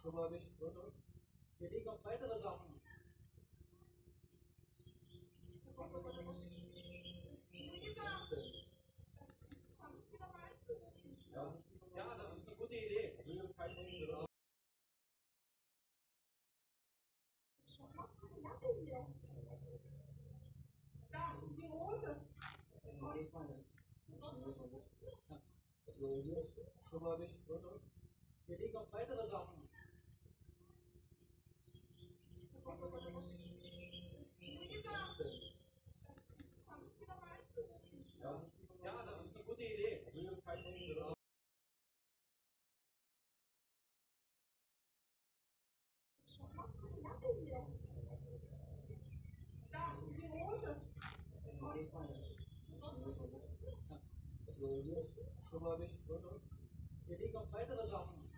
schon mal nichts, oder? Hier liegen noch weitere Sachen. Ich meine, also hier ist schon mal nichts, oder? Hier liegen noch weitere Sachen. Also hier ist schon mal nichts, oder? Hier liegen noch weitere Sachen.